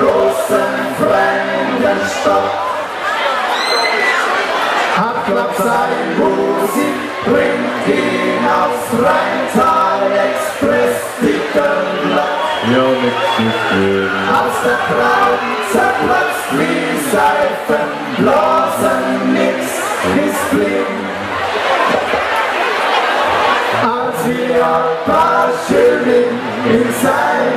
großen Fremdenstadt. Hat glaub sein Musik, bringt ihn aufs Rheintal Express, Titelblatt. Ja, mit Gefühl. Aus der Traum zerplatzt wie Seifenblasen, nix ist blind. Als wir ein paar Schilling in sein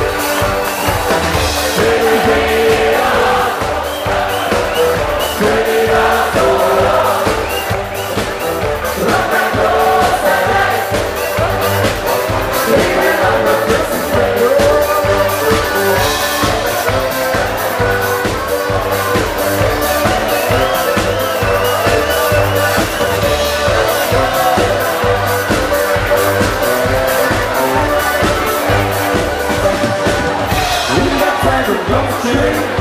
That's a rough trade.